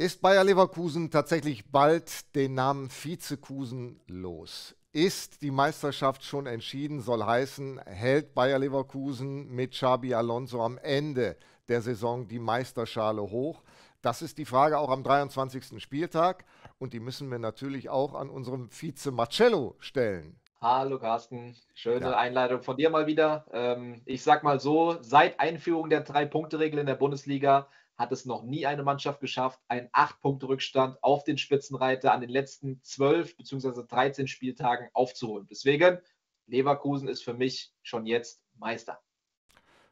Ist Bayer Leverkusen tatsächlich bald den Namen Vizekusen los? Ist die Meisterschaft schon entschieden? Soll heißen, hält Bayer Leverkusen mit Xabi Alonso am Ende der Saison die Meisterschale hoch? Das ist die Frage auch am 23. Spieltag und die müssen wir natürlich auch an unserem Vize Marcello stellen. Hallo Carsten, schöne ja. Einleitung von dir mal wieder. Ähm, ich sag mal so, seit Einführung der Drei-Punkte-Regel in der Bundesliga hat es noch nie eine Mannschaft geschafft, einen 8-Punkte-Rückstand auf den Spitzenreiter an den letzten 12 bzw. 13 Spieltagen aufzuholen. Deswegen, Leverkusen ist für mich schon jetzt Meister.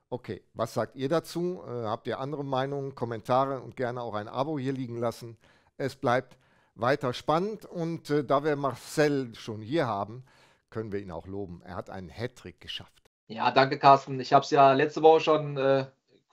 Okay, was sagt ihr dazu? Äh, habt ihr andere Meinungen, Kommentare und gerne auch ein Abo hier liegen lassen? Es bleibt weiter spannend und äh, da wir Marcel schon hier haben, können wir ihn auch loben. Er hat einen Hattrick geschafft. Ja, danke Carsten. Ich habe es ja letzte Woche schon äh,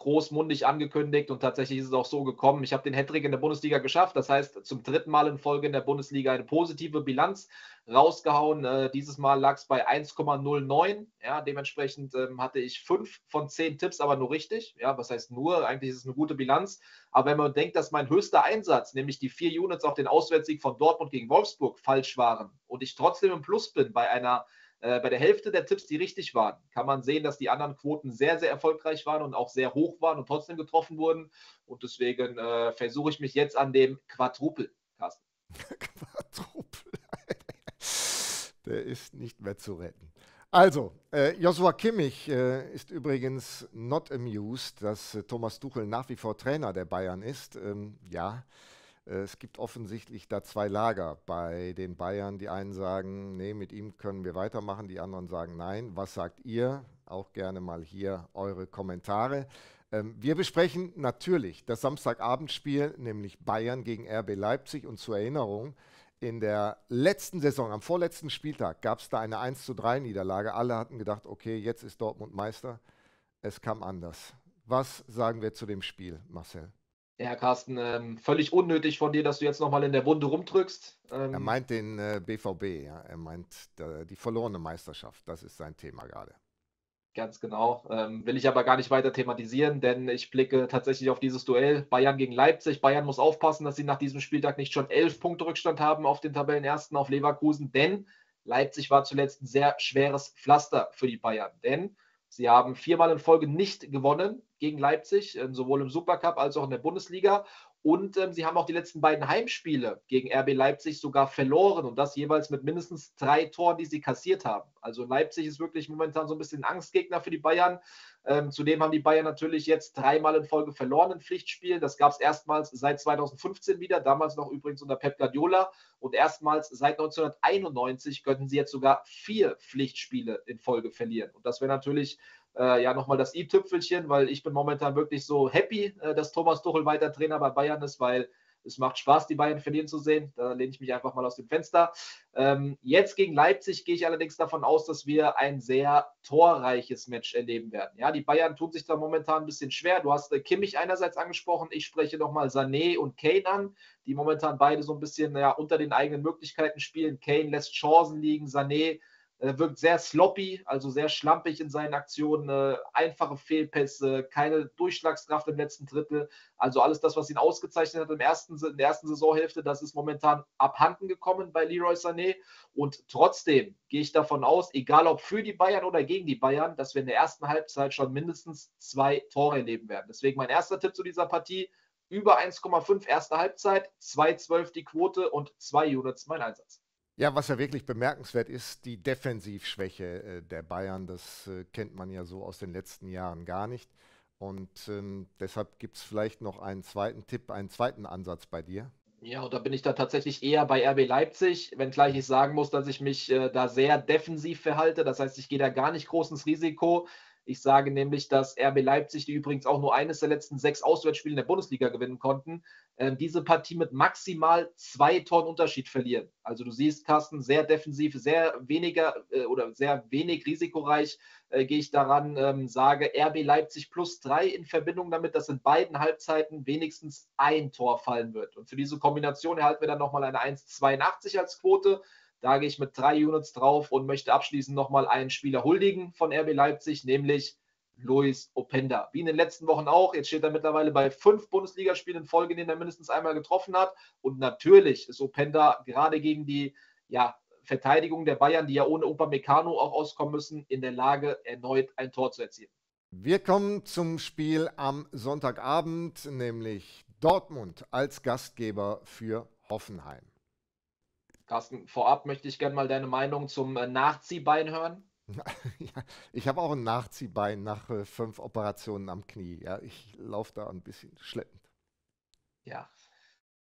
großmundig angekündigt und tatsächlich ist es auch so gekommen. Ich habe den Hattrick in der Bundesliga geschafft, das heißt zum dritten Mal in Folge in der Bundesliga eine positive Bilanz rausgehauen. Äh, dieses Mal lag es bei 1,09. Ja, dementsprechend ähm, hatte ich fünf von zehn Tipps, aber nur richtig. Ja, was heißt nur? Eigentlich ist es eine gute Bilanz. Aber wenn man denkt, dass mein höchster Einsatz, nämlich die vier Units auf den Auswärtssieg von Dortmund gegen Wolfsburg, falsch waren und ich trotzdem im Plus bin bei einer äh, bei der Hälfte der Tipps, die richtig waren, kann man sehen, dass die anderen Quoten sehr, sehr erfolgreich waren und auch sehr hoch waren und trotzdem getroffen wurden. Und deswegen äh, versuche ich mich jetzt an dem Quadrupel, Carsten. Quadrupel. der ist nicht mehr zu retten. Also, äh, Joshua Kimmich äh, ist übrigens not amused, dass äh, Thomas Tuchel nach wie vor Trainer der Bayern ist. Ähm, ja, es gibt offensichtlich da zwei Lager bei den Bayern. Die einen sagen, nee, mit ihm können wir weitermachen. Die anderen sagen, nein. Was sagt ihr? Auch gerne mal hier eure Kommentare. Ähm, wir besprechen natürlich das Samstagabendspiel, nämlich Bayern gegen RB Leipzig. Und zur Erinnerung, in der letzten Saison, am vorletzten Spieltag, gab es da eine 1 zu 3 Niederlage. Alle hatten gedacht, okay, jetzt ist Dortmund Meister. Es kam anders. Was sagen wir zu dem Spiel, Marcel? Ja, Carsten, ähm, völlig unnötig von dir, dass du jetzt nochmal in der Wunde rumdrückst. Ähm, er meint den äh, BVB, ja. er meint äh, die verlorene Meisterschaft. Das ist sein Thema gerade. Ganz genau. Ähm, will ich aber gar nicht weiter thematisieren, denn ich blicke tatsächlich auf dieses Duell Bayern gegen Leipzig. Bayern muss aufpassen, dass sie nach diesem Spieltag nicht schon elf Punkte Rückstand haben auf den Tabellenersten auf Leverkusen, denn Leipzig war zuletzt ein sehr schweres Pflaster für die Bayern. Denn sie haben viermal in Folge nicht gewonnen gegen Leipzig, ähm, sowohl im Supercup als auch in der Bundesliga. Und ähm, sie haben auch die letzten beiden Heimspiele gegen RB Leipzig sogar verloren und das jeweils mit mindestens drei Toren, die sie kassiert haben. Also Leipzig ist wirklich momentan so ein bisschen Angstgegner für die Bayern. Ähm, zudem haben die Bayern natürlich jetzt dreimal in Folge verloren in Pflichtspielen. Das gab es erstmals seit 2015 wieder, damals noch übrigens unter Pep Guardiola. Und erstmals seit 1991 könnten sie jetzt sogar vier Pflichtspiele in Folge verlieren. Und das wäre natürlich äh, ja nochmal das i-Tüpfelchen, weil ich bin momentan wirklich so happy, äh, dass Thomas Tuchel weiter Trainer bei Bayern ist, weil es macht Spaß, die Bayern verlieren zu sehen. Da lehne ich mich einfach mal aus dem Fenster. Ähm, jetzt gegen Leipzig gehe ich allerdings davon aus, dass wir ein sehr torreiches Match erleben werden. Ja, die Bayern tun sich da momentan ein bisschen schwer. Du hast äh, Kimmich einerseits angesprochen. Ich spreche nochmal Sané und Kane an, die momentan beide so ein bisschen ja, unter den eigenen Möglichkeiten spielen. Kane lässt Chancen liegen. Sané wirkt sehr sloppy, also sehr schlampig in seinen Aktionen, äh, einfache Fehlpässe, keine Durchschlagskraft im letzten Drittel. Also alles das, was ihn ausgezeichnet hat im ersten, in der ersten Saisonhälfte, das ist momentan abhanden gekommen bei Leroy Sané. Und trotzdem gehe ich davon aus, egal ob für die Bayern oder gegen die Bayern, dass wir in der ersten Halbzeit schon mindestens zwei Tore erleben werden. Deswegen mein erster Tipp zu dieser Partie. Über 1,5 erste Halbzeit, 2,12 die Quote und 2 Units mein Einsatz. Ja, was ja wirklich bemerkenswert ist, die Defensivschwäche äh, der Bayern, das äh, kennt man ja so aus den letzten Jahren gar nicht. Und ähm, deshalb gibt es vielleicht noch einen zweiten Tipp, einen zweiten Ansatz bei dir. Ja, und da bin ich da tatsächlich eher bei RB Leipzig, wenngleich ich sagen muss, dass ich mich äh, da sehr defensiv verhalte. Das heißt, ich gehe da gar nicht groß ins Risiko. Ich sage nämlich, dass RB Leipzig, die übrigens auch nur eines der letzten sechs Auswärtsspiele in der Bundesliga gewinnen konnten, äh, diese Partie mit maximal zwei Toren Unterschied verlieren. Also du siehst, Carsten, sehr defensiv, sehr weniger äh, oder sehr wenig risikoreich äh, gehe ich daran, ähm, sage RB Leipzig plus drei in Verbindung damit, dass in beiden Halbzeiten wenigstens ein Tor fallen wird. Und für diese Kombination erhalten wir dann nochmal eine 1,82 als Quote. Da gehe ich mit drei Units drauf und möchte abschließend nochmal einen Spieler huldigen von RB Leipzig, nämlich Luis Openda. Wie in den letzten Wochen auch. Jetzt steht er mittlerweile bei fünf Bundesligaspielen in Folge, in denen er mindestens einmal getroffen hat. Und natürlich ist Openda gerade gegen die ja, Verteidigung der Bayern, die ja ohne Upamecano auch auskommen müssen, in der Lage, erneut ein Tor zu erzielen. Wir kommen zum Spiel am Sonntagabend, nämlich Dortmund als Gastgeber für Hoffenheim. Carsten, vorab möchte ich gerne mal deine Meinung zum äh, Nachziehbein hören. ja, ich habe auch ein Nachziehbein nach äh, fünf Operationen am Knie. Ja, ich laufe da ein bisschen schleppend. Ja,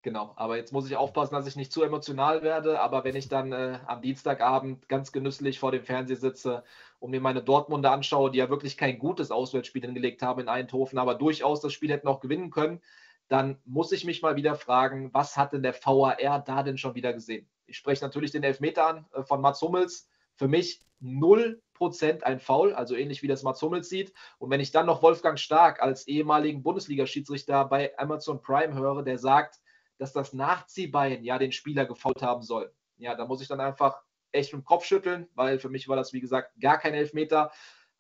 genau. Aber jetzt muss ich aufpassen, dass ich nicht zu emotional werde. Aber wenn ich dann äh, am Dienstagabend ganz genüsslich vor dem Fernseher sitze und mir meine Dortmunder anschaue, die ja wirklich kein gutes Auswärtsspiel hingelegt haben in Eindhoven, aber durchaus das Spiel hätten auch gewinnen können, dann muss ich mich mal wieder fragen, was hat denn der VAR da denn schon wieder gesehen? Ich spreche natürlich den Elfmeter an äh, von Mats Hummels. Für mich 0% ein Foul, also ähnlich wie das Mats Hummels sieht. Und wenn ich dann noch Wolfgang Stark als ehemaligen Bundesliga-Schiedsrichter bei Amazon Prime höre, der sagt, dass das Nachziehbein ja den Spieler gefault haben soll, ja, da muss ich dann einfach echt im Kopf schütteln, weil für mich war das, wie gesagt, gar kein Elfmeter.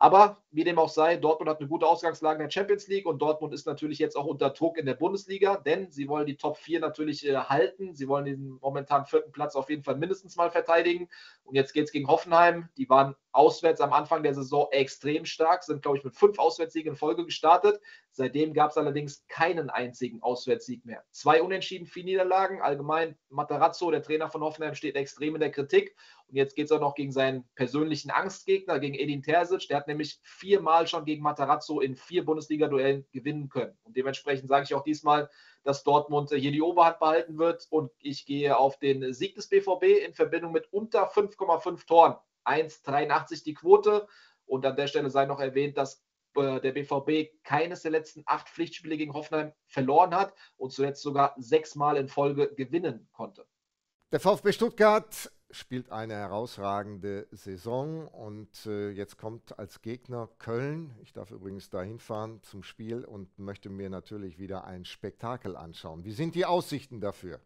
Aber wie dem auch sei, Dortmund hat eine gute Ausgangslage in der Champions League und Dortmund ist natürlich jetzt auch unter Druck in der Bundesliga, denn sie wollen die Top 4 natürlich äh, halten. Sie wollen den momentan vierten Platz auf jeden Fall mindestens mal verteidigen. Und jetzt geht es gegen Hoffenheim. Die waren auswärts am Anfang der Saison extrem stark, sind, glaube ich, mit fünf Auswärtssiegen in Folge gestartet. Seitdem gab es allerdings keinen einzigen Auswärtssieg mehr. Zwei Unentschieden, vier Niederlagen. Allgemein, Matarazzo, der Trainer von Hoffenheim, steht extrem in der Kritik. Und jetzt geht es auch noch gegen seinen persönlichen Angstgegner, gegen Edin Terzic. Der hat nämlich viermal schon gegen Matarazzo in vier Bundesliga-Duellen gewinnen können. Und dementsprechend sage ich auch diesmal, dass Dortmund hier die Oberhand behalten wird. Und ich gehe auf den Sieg des BVB in Verbindung mit unter 5,5 Toren 1,83 die Quote. Und an der Stelle sei noch erwähnt, dass äh, der BVB keines der letzten acht Pflichtspiele gegen Hoffenheim verloren hat und zuletzt sogar sechsmal in Folge gewinnen konnte. Der VfB Stuttgart spielt eine herausragende Saison und äh, jetzt kommt als Gegner Köln. Ich darf übrigens dahin fahren zum Spiel und möchte mir natürlich wieder ein Spektakel anschauen. Wie sind die Aussichten dafür?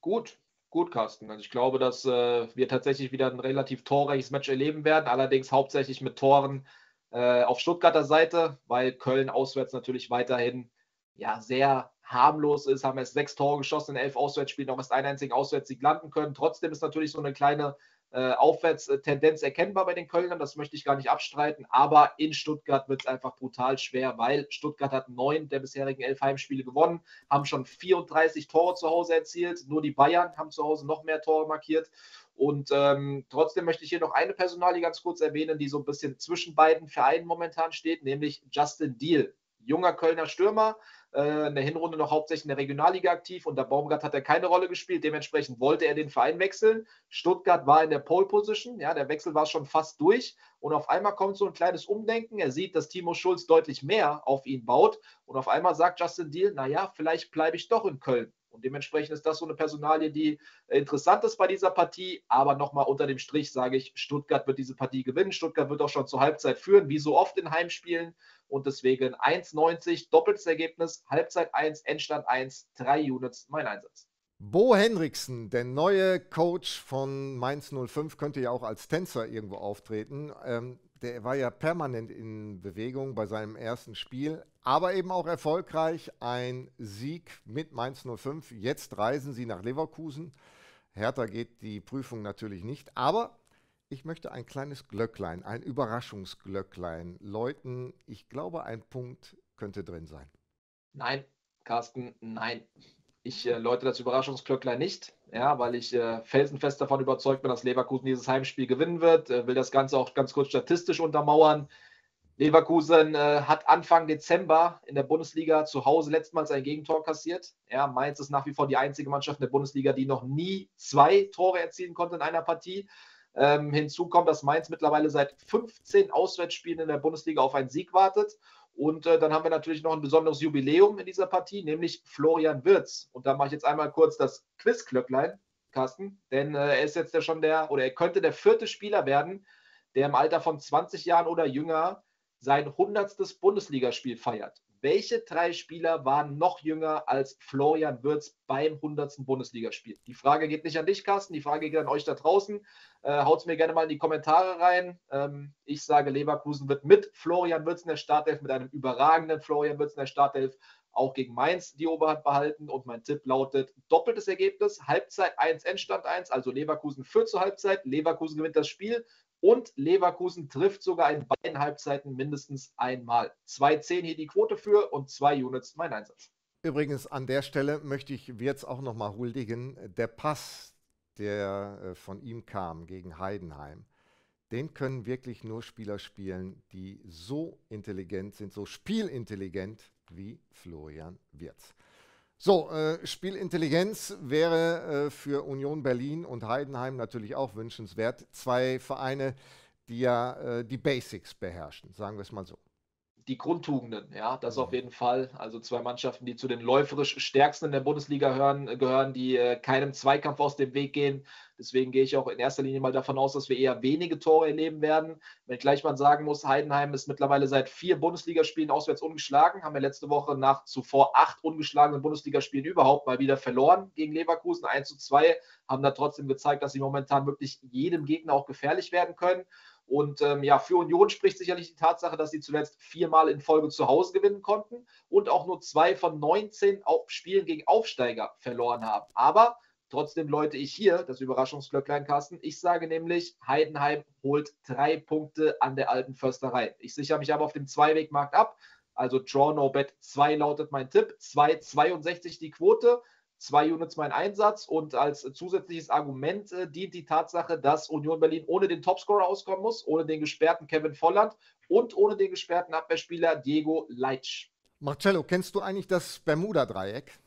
Gut, Gut, Carsten. Also ich glaube, dass äh, wir tatsächlich wieder ein relativ torreiches Match erleben werden, allerdings hauptsächlich mit Toren äh, auf Stuttgarter Seite, weil Köln auswärts natürlich weiterhin ja sehr harmlos ist, haben erst sechs Tore geschossen in elf Auswärtsspielen, auch erst einen einzigen Auswärtssieg landen können. Trotzdem ist natürlich so eine kleine äh, Aufwärtstendenz erkennbar bei den Kölnern, das möchte ich gar nicht abstreiten, aber in Stuttgart wird es einfach brutal schwer, weil Stuttgart hat neun der bisherigen elf Heimspiele gewonnen, haben schon 34 Tore zu Hause erzielt, nur die Bayern haben zu Hause noch mehr Tore markiert und ähm, trotzdem möchte ich hier noch eine Personalie ganz kurz erwähnen, die so ein bisschen zwischen beiden Vereinen momentan steht, nämlich Justin Deal, junger Kölner Stürmer, in der Hinrunde noch hauptsächlich in der Regionalliga aktiv. Unter Baumgart hat er keine Rolle gespielt. Dementsprechend wollte er den Verein wechseln. Stuttgart war in der Pole Position. Ja, der Wechsel war schon fast durch. Und auf einmal kommt so ein kleines Umdenken. Er sieht, dass Timo Schulz deutlich mehr auf ihn baut. Und auf einmal sagt Justin Deal, naja, vielleicht bleibe ich doch in Köln. Und dementsprechend ist das so eine Personalie, die interessant ist bei dieser Partie. Aber nochmal unter dem Strich sage ich, Stuttgart wird diese Partie gewinnen. Stuttgart wird auch schon zur Halbzeit führen, wie so oft in Heimspielen und deswegen 1,90 doppeltes Ergebnis, Halbzeit 1, Endstand 1, 3 Units, mein Einsatz. Bo Henriksen, der neue Coach von Mainz 05, könnte ja auch als Tänzer irgendwo auftreten. Ähm, der war ja permanent in Bewegung bei seinem ersten Spiel, aber eben auch erfolgreich. Ein Sieg mit Mainz 05. Jetzt reisen sie nach Leverkusen. Hertha geht die Prüfung natürlich nicht, aber ich möchte ein kleines Glöcklein, ein Überraschungsglöcklein läuten. Ich glaube, ein Punkt könnte drin sein. Nein, Carsten, nein. Ich äh, läute das Überraschungsglöcklein nicht, ja, weil ich äh, felsenfest davon überzeugt bin, dass Leverkusen dieses Heimspiel gewinnen wird. Äh, will das Ganze auch ganz kurz statistisch untermauern. Leverkusen äh, hat Anfang Dezember in der Bundesliga zu Hause letztmals ein Gegentor kassiert. Ja, Mainz ist nach wie vor die einzige Mannschaft in der Bundesliga, die noch nie zwei Tore erzielen konnte in einer Partie. Ähm, hinzu kommt, dass Mainz mittlerweile seit 15 Auswärtsspielen in der Bundesliga auf einen Sieg wartet. Und äh, dann haben wir natürlich noch ein besonderes Jubiläum in dieser Partie, nämlich Florian Wirz. Und da mache ich jetzt einmal kurz das Quiz-Glöcklein, Carsten, denn äh, er ist jetzt ja schon der, oder er könnte der vierte Spieler werden, der im Alter von 20 Jahren oder jünger sein 100. Bundesligaspiel feiert. Welche drei Spieler waren noch jünger als Florian Wirtz beim 100. Bundesligaspiel? Die Frage geht nicht an dich, Carsten, die Frage geht an euch da draußen. Äh, Haut es mir gerne mal in die Kommentare rein. Ähm, ich sage, Leverkusen wird mit Florian Wirtz in der Startelf, mit einem überragenden Florian Wirtz in der Startelf, auch gegen Mainz die Oberhand behalten. Und mein Tipp lautet: doppeltes Ergebnis, Halbzeit 1, Endstand 1, also Leverkusen führt zur Halbzeit, Leverkusen gewinnt das Spiel und Leverkusen trifft sogar in beiden Halbzeiten mindestens einmal. 2,10 hier die Quote für und 2 Units mein Einsatz. Übrigens an der Stelle möchte ich jetzt auch nochmal huldigen. Der Pass, der äh, von ihm kam gegen Heidenheim, den können wirklich nur Spieler spielen, die so intelligent sind, so spielintelligent wie Florian Wirz. So, äh, Spielintelligenz wäre äh, für Union Berlin und Heidenheim natürlich auch wünschenswert. Zwei Vereine, die ja äh, die Basics beherrschen, sagen wir es mal so die Grundtugenden, ja, das auf jeden Fall. Also zwei Mannschaften, die zu den läuferisch stärksten in der Bundesliga hören, gehören, die äh, keinem Zweikampf aus dem Weg gehen. Deswegen gehe ich auch in erster Linie mal davon aus, dass wir eher wenige Tore erleben werden. Wenn gleich man sagen muss, Heidenheim ist mittlerweile seit vier Bundesligaspielen auswärts ungeschlagen, haben wir letzte Woche nach zuvor acht ungeschlagenen Bundesligaspielen überhaupt mal wieder verloren gegen Leverkusen, 1 zu 2, haben da trotzdem gezeigt, dass sie momentan wirklich jedem Gegner auch gefährlich werden können. Und ähm, ja, für Union spricht sicherlich die Tatsache, dass sie zuletzt viermal in Folge zu Hause gewinnen konnten und auch nur zwei von 19 Spielen gegen Aufsteiger verloren haben. Aber trotzdem läute ich hier das Überraschungsglöcklein, Carsten. Ich sage nämlich, Heidenheim holt drei Punkte an der alten Försterei. Ich sichere mich aber auf dem Zweiwegmarkt ab. Also Draw No Bet 2 lautet mein Tipp. 2,62 die Quote zwei Units mein Einsatz und als zusätzliches Argument äh, dient die Tatsache, dass Union Berlin ohne den Topscorer auskommen muss, ohne den gesperrten Kevin Volland und ohne den gesperrten Abwehrspieler Diego Leitsch. Marcello, kennst du eigentlich das Bermuda-Dreieck?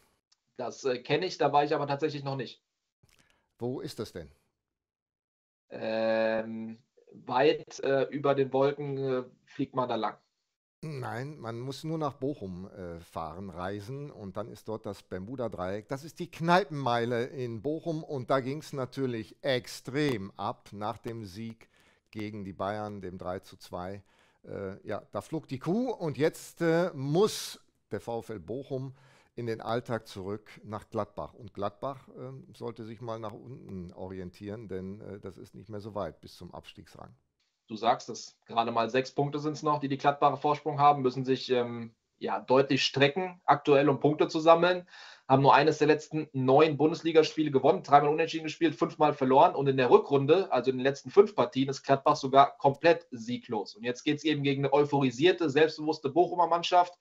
Das äh, kenne ich, da war ich aber tatsächlich noch nicht. Wo ist das denn? Ähm, weit äh, über den Wolken äh, fliegt man da lang. Nein, man muss nur nach Bochum äh, fahren, reisen und dann ist dort das Bermuda-Dreieck. Das ist die Kneipenmeile in Bochum und da ging es natürlich extrem ab nach dem Sieg gegen die Bayern, dem 3 zu 2. Äh, ja, da flog die Kuh und jetzt äh, muss der VfL Bochum in den Alltag zurück nach Gladbach. Und Gladbach ähm, sollte sich mal nach unten orientieren, denn das ist nicht mehr so weit bis zum Abstiegsrang du sagst es, gerade mal sechs Punkte sind es noch, die die Gladbacher Vorsprung haben, müssen sich ähm, ja, deutlich strecken, aktuell um Punkte zu sammeln. Haben nur eines der letzten neun Bundesligaspiele gewonnen, dreimal unentschieden gespielt, fünfmal verloren und in der Rückrunde, also in den letzten fünf Partien, ist Gladbach sogar komplett sieglos. Und jetzt geht es eben gegen eine euphorisierte, selbstbewusste Bochumer Mannschaft,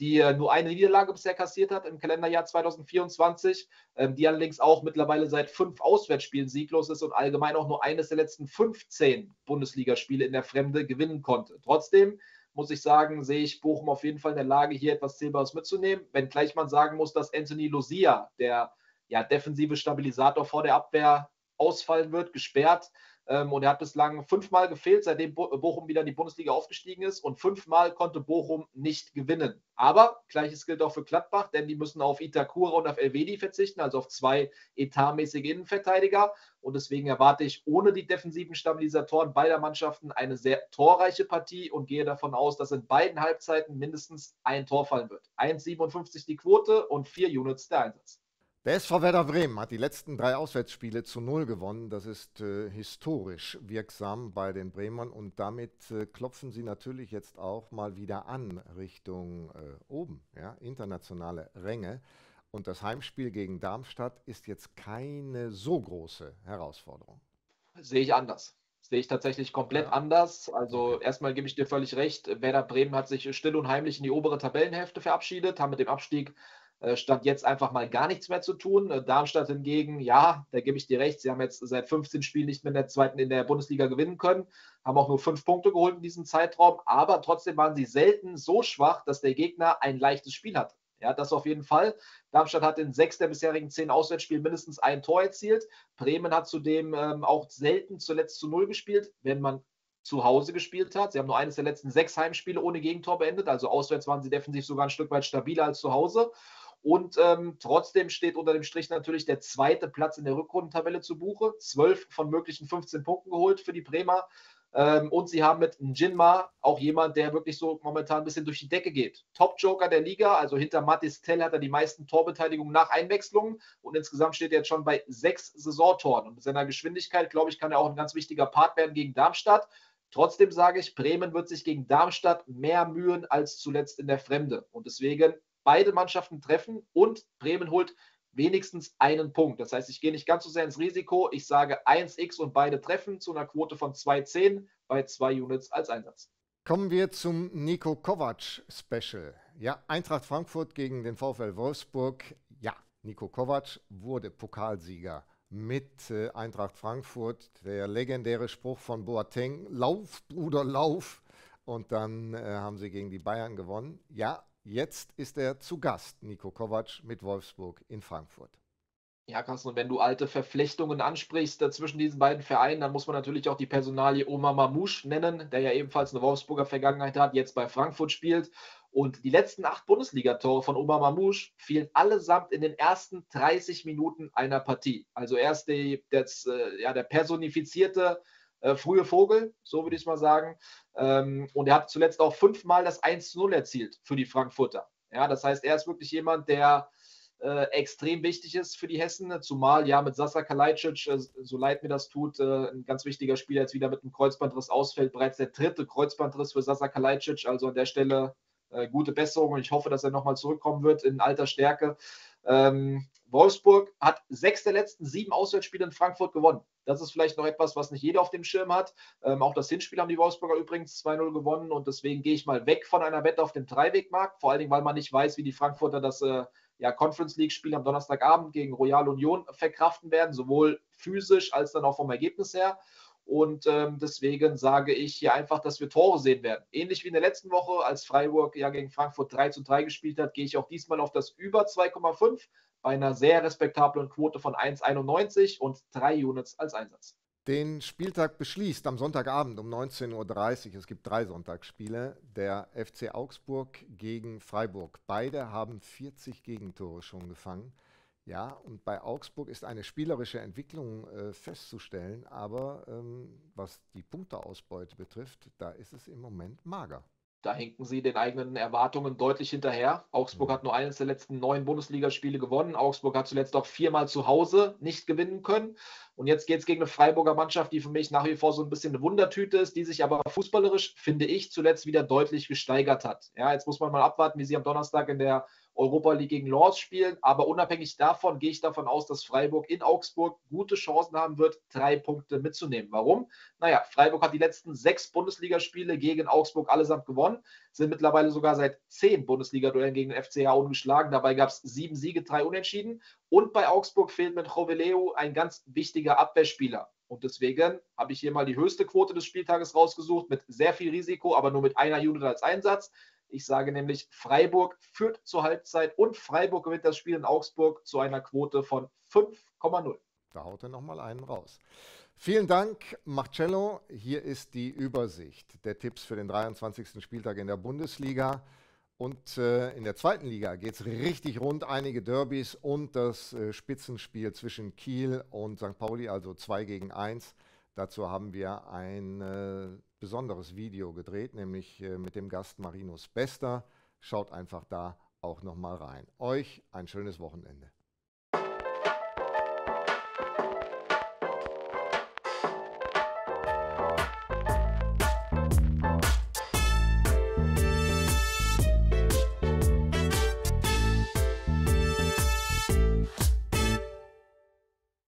die äh, nur eine Niederlage bisher kassiert hat im Kalenderjahr 2024, ähm, die allerdings auch mittlerweile seit fünf Auswärtsspielen sieglos ist und allgemein auch nur eines der letzten 15 Bundesligaspiele in der Fremde gewinnen konnte. Trotzdem muss ich sagen, sehe ich Bochum auf jeden Fall in der Lage, hier etwas Zählbares mitzunehmen. Wenngleich man sagen muss, dass Anthony Lucia, der ja, defensive Stabilisator vor der Abwehr, ausfallen wird, gesperrt. Ähm, und er hat bislang fünfmal gefehlt, seitdem Bochum wieder in die Bundesliga aufgestiegen ist. Und fünfmal konnte Bochum nicht gewinnen. Aber gleiches gilt auch für Gladbach, denn die müssen auf Itakura und auf Elvedi verzichten, also auf zwei etatmäßige Innenverteidiger. Und deswegen erwarte ich ohne die defensiven Stabilisatoren beider Mannschaften eine sehr torreiche Partie und gehe davon aus, dass in beiden Halbzeiten mindestens ein Tor fallen wird. 1,57 die Quote und vier Units der Einsatz. Der SV Werder Bremen hat die letzten drei Auswärtsspiele zu Null gewonnen. Das ist äh, historisch wirksam bei den Bremern und damit äh, klopfen sie natürlich jetzt auch mal wieder an Richtung äh, oben, ja, internationale Ränge. Und das Heimspiel gegen Darmstadt ist jetzt keine so große Herausforderung. Sehe ich anders. Sehe ich tatsächlich komplett ja. anders. Also erstmal gebe ich dir völlig recht. Werder Bremen hat sich still und heimlich in die obere Tabellenhälfte verabschiedet, haben mit dem Abstieg stand jetzt einfach mal gar nichts mehr zu tun. Äh, Darmstadt hingegen, ja, da gebe ich dir recht. Sie haben jetzt seit 15 Spielen nicht mehr in der zweiten in der Bundesliga gewinnen können, haben auch nur fünf Punkte geholt in diesem Zeitraum, aber trotzdem waren sie selten so schwach, dass der Gegner ein leichtes Spiel hatte. Ja, das auf jeden Fall. Darmstadt hat in sechs der bisherigen zehn Auswärtsspielen mindestens ein Tor erzielt. Bremen hat zudem ähm, auch selten zuletzt zu Null gespielt, wenn man zu Hause gespielt hat. Sie haben nur eines der letzten sechs Heimspiele ohne Gegentor beendet. Also auswärts waren sie defensiv sogar ein Stück weit stabiler als zu Hause. Und ähm, trotzdem steht unter dem Strich natürlich der zweite Platz in der Rückrundentabelle zu Buche. Zwölf von möglichen 15 Punkten geholt für die Bremer. Ähm, und sie haben mit Jinma auch jemand, der wirklich so momentan ein bisschen durch die Decke geht. Top-Joker der Liga, also hinter Matis Tell hat er die meisten Torbeteiligungen nach Einwechslungen und insgesamt steht er jetzt schon bei sechs Saisontoren. Und mit seiner Geschwindigkeit, glaube ich, kann er auch ein ganz wichtiger Part werden gegen Darmstadt. Trotzdem sage ich, Bremen wird sich gegen Darmstadt mehr mühen als zuletzt in der Fremde. Und deswegen beide Mannschaften treffen und Bremen holt wenigstens einen Punkt. Das heißt, ich gehe nicht ganz so sehr ins Risiko. Ich sage 1x und beide treffen zu einer Quote von 2,10 bei zwei Units als Einsatz. Kommen wir zum Nico Kovac Special. Ja, Eintracht Frankfurt gegen den VfL Wolfsburg. Ja, Nico Kovac wurde Pokalsieger mit äh, Eintracht Frankfurt. Der legendäre Spruch von Boateng: Lauf, Bruder, lauf. Und dann äh, haben sie gegen die Bayern gewonnen. Ja, Jetzt ist er zu Gast, Nico Kovac, mit Wolfsburg in Frankfurt. Ja, Carsten, wenn du alte Verflechtungen ansprichst äh, zwischen diesen beiden Vereinen, dann muss man natürlich auch die Personalie Omar Mamouche nennen, der ja ebenfalls eine Wolfsburger Vergangenheit hat, jetzt bei Frankfurt spielt. Und die letzten acht Bundesligatore von Omar Mamouche fielen allesamt in den ersten 30 Minuten einer Partie. Also er ist die, das, äh, ja, der personifizierte äh, frühe Vogel, so würde ich mal sagen. Ähm, und er hat zuletzt auch fünfmal das 1 zu 0 erzielt für die Frankfurter. Ja, das heißt, er ist wirklich jemand, der äh, extrem wichtig ist für die Hessen, zumal ja mit Sasa Kalajdzic, äh, so leid mir das tut, äh, ein ganz wichtiger Spieler jetzt wieder mit einem Kreuzbandriss ausfällt, bereits der dritte Kreuzbandriss für Sasa Kalajdzic, also an der Stelle äh, gute Besserung und ich hoffe, dass er nochmal zurückkommen wird in alter Stärke. Ähm, Wolfsburg hat sechs der letzten sieben Auswärtsspiele in Frankfurt gewonnen. Das ist vielleicht noch etwas, was nicht jeder auf dem Schirm hat. Ähm, auch das Hinspiel haben die Wolfsburger übrigens 2-0 gewonnen und deswegen gehe ich mal weg von einer Wette auf dem Dreiwegmarkt, vor allen Dingen, weil man nicht weiß, wie die Frankfurter das äh, ja, Conference League-Spiel am Donnerstagabend gegen Royal Union verkraften werden, sowohl physisch als dann auch vom Ergebnis her. Und ähm, deswegen sage ich hier einfach, dass wir Tore sehen werden. Ähnlich wie in der letzten Woche, als Freiburg ja gegen Frankfurt 3 zu 3 gespielt hat, gehe ich auch diesmal auf das über 2,5 bei einer sehr respektablen Quote von 1,91 und 3 Units als Einsatz. Den Spieltag beschließt am Sonntagabend um 19.30 Uhr, es gibt drei Sonntagsspiele, der FC Augsburg gegen Freiburg. Beide haben 40 Gegentore schon gefangen. Ja, und bei Augsburg ist eine spielerische Entwicklung äh, festzustellen, aber ähm, was die Punkteausbeute betrifft, da ist es im Moment mager. Da hinken sie den eigenen Erwartungen deutlich hinterher. Augsburg hat nur eines der letzten neun Bundesligaspiele gewonnen. Augsburg hat zuletzt auch viermal zu Hause nicht gewinnen können. Und jetzt geht es gegen eine Freiburger Mannschaft, die für mich nach wie vor so ein bisschen eine Wundertüte ist, die sich aber fußballerisch, finde ich, zuletzt wieder deutlich gesteigert hat. Ja, jetzt muss man mal abwarten, wie sie am Donnerstag in der Europa League gegen Lens spielen. Aber unabhängig davon gehe ich davon aus, dass Freiburg in Augsburg gute Chancen haben wird, drei Punkte mitzunehmen. Warum? Naja, Freiburg hat die letzten sechs Bundesligaspiele gegen Augsburg allesamt gewonnen, sind mittlerweile sogar seit zehn Bundesliga-Duellen gegen den FCH ungeschlagen. Dabei gab es sieben Siege, drei Unentschieden. Und bei Augsburg fehlt mit Joveleo ein ganz wichtiger Abwehrspieler. Und deswegen habe ich hier mal die höchste Quote des Spieltages rausgesucht, mit sehr viel Risiko, aber nur mit einer Unit als Einsatz. Ich sage nämlich, Freiburg führt zur Halbzeit und Freiburg gewinnt das Spiel in Augsburg zu einer Quote von 5,0. Da haut er nochmal einen raus. Vielen Dank, Marcello. Hier ist die Übersicht der Tipps für den 23. Spieltag in der Bundesliga. Und äh, in der zweiten Liga geht es richtig rund. Einige Derbys und das äh, Spitzenspiel zwischen Kiel und St. Pauli, also 2 gegen 1. Dazu haben wir ein äh, besonderes Video gedreht, nämlich äh, mit dem Gast Marinus Bester. Schaut einfach da auch nochmal rein. Euch ein schönes Wochenende.